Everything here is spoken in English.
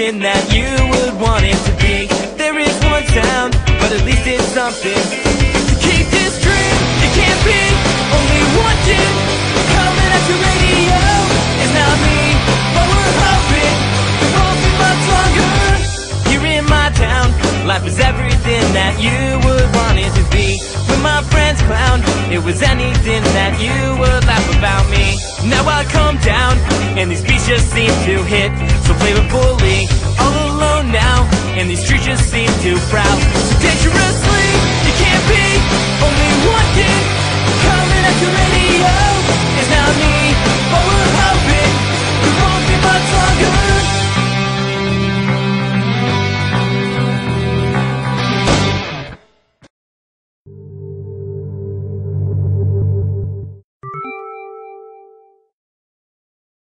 anything that you would want it to be. There is one sound, but at least it's something. To keep this dream, it can't be only one kid coming at your radio. It's not me, but we're hoping won't be much longer. Here in my town, life is everything that you would want it to be. When my friends clown, it was anything that you would laugh about me. Now I come down, and these beats just seem to hit. So play streets proud. So dangerously,